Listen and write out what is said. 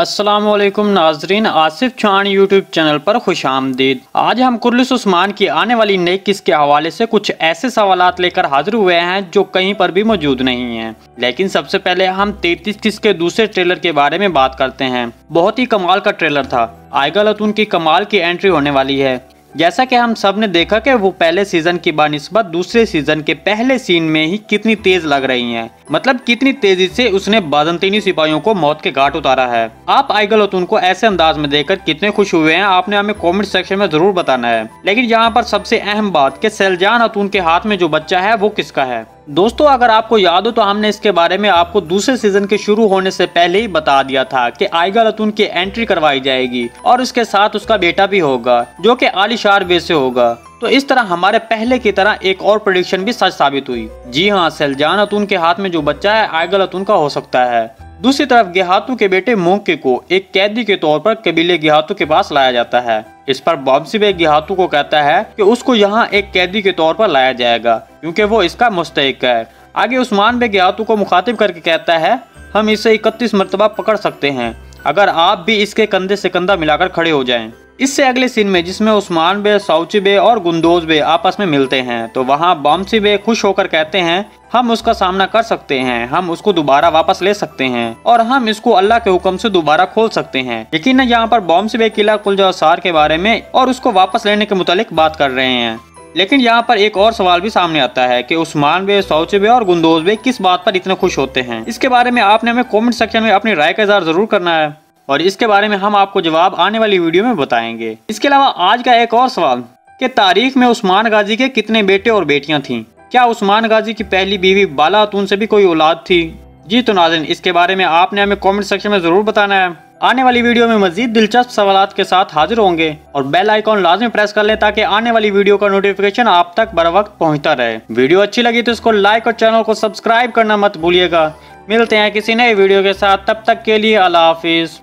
السلام علیکم ناظرین، آصف چان یوٹیوب چینل پر خوش آمدید۔ آج ہم کرلس عثمان کی آنے والی نئی کس کے حوالے سے کچھ ایسے سوالات لے کر حاضر ہوئے ہیں جو کہیں پر بھی موجود نہیں ہیں۔ لیکن سب سے پہلے ہم تینتیس کس کے دوسرے ٹریلر کے بارے میں بات کرتے ہیں۔ بہت ہی کمال کا ٹریلر تھا۔ آئیگا لتون کی کمال کی انٹری ہونے والی ہے۔ جیسا کہ ہم سب نے دیکھا کہ وہ پہلے سیزن کی بانسبت دوسرے سیزن کے پہلے سین میں ہی کتنی تیز لگ رہی ہیں۔ مطلب کتنی تیزی سے اس نے بازنطینی سپاہیوں کو موت کے گھاٹ اتارا ہے۔ آپ آئیگل اتون کو ایسے انداز میں دیکھ کر کتنے خوش ہوئے ہیں، آپ نے ہمیں کومنٹ سیکشن میں ضرور بتانا ہے۔ لیکن یہاں پر سب سے اہم بات کہ سیلجان اتون کے ہاتھ میں جو بچہ ہے، وہ کس کا ہے؟ دوستو، اگر آپ کو یاد ہو تو ہم نے اس کے بارے میں آپ کو دوسرے سیزن کے شروع ہونے سے پہلے ہی بتا دیا تھا کہ آئیگا لتون کی انٹری کروائی جائے گی اور اس کے ساتھ اس کا بیٹا بھی ہوگا جو کہ عالی شار وے سے ہوگا۔ تو اس طرح ہمارے پہلے کی طرح ایک اور پریڈکشن بھی سچ ثابت ہوئی۔ جی ہاں سیلجان اتون کے ہاتھ میں جو بچہ ہے، آئیگا لتون کا ہو سکتا ہے۔ دوسری طرف گہاتو کے بیٹے موکے کو ایک قیدی کے طور پر قبیلے گہاتو کے پاس لایا جاتا ہے۔ اس پر بابسی بے گہاتو کو کہتا ہے کہ اس کو یہاں ایک قیدی کے طور پر لایا جائے گا، کیونکہ وہ اس کا مستحق ہے۔ آگے عثمان بے گہاتو کو مخاطب کر کے کہتا ہے، ہم اسے اکتیس مرتبہ پکڑ سکتے ہیں۔ اگر آپ بھی اس کے کندھے سے کندھا ملا کر کھڑے ہو جائیں۔ اس سے اگلے سین میں جس میں عثمان بے سوچی بے اور گندوز بے آپس میں ملتے ہیں، تو وہاں بامسی بے خوش ہو کر کہتے ہیں، ہم اس کا سامنا کر سکتے ہیں، ہم اس کو دوبارہ واپس لے سکتے ہیں اور ہم اس کو اللہ کے حکم سے دوبارہ کھول سکتے ہیں۔ یقینا یہاں پر بامسی بے قلعہ کلجا سار کے بارے میں اور اس کو واپس لینے کے متعلق بات کر رہے ہیں۔ لیکن یہاں پر ایک اور سوال بھی سامنے آتا ہے کہ عثمان بے، سوچے بے اور گندوز بے کس بات پر اتنے خوش ہوتے ہیں؟ اس کے بارے میں آپ نے ہمیں کومنٹ سیکشن میں اپنی رائے کا اظہار ضرور کرنا ہے اور اس کے بارے میں ہم آپ کو جواب آنے والی ویڈیو میں بتائیں گے۔ اس کے علاوہ آج کا ایک اور سوال کہ تاریخ میں عثمان غازی کے کتنے بیٹے اور بیٹیاں تھیں؟ کیا عثمان غازی کی پہلی بیوی بالا اتون سے بھی کوئی اولاد تھی؟ جی تو ناظرین، اس کے بارے میں آپ نے ہمیں کومنٹ سیکشن میں ضرور بتانا ہے۔ آنے والی ویڈیو میں مزید دلچسپ سوالات کے ساتھ حاضر ہوں گے اور بیل آئیکن لازمی پریس کر لیں تاکہ آنے والی ویڈیو کا نوٹیفیکیشن آپ تک بر وقت پہنچتا رہے۔ ویڈیو اچھی لگی تو اس کو لائک اور چینل کو سبسکرائب کرنا مت بھولیے گا۔ ملتے ہیں کسی نئے ویڈیو کے ساتھ۔ تب تک کے لیے اللہ حافظ۔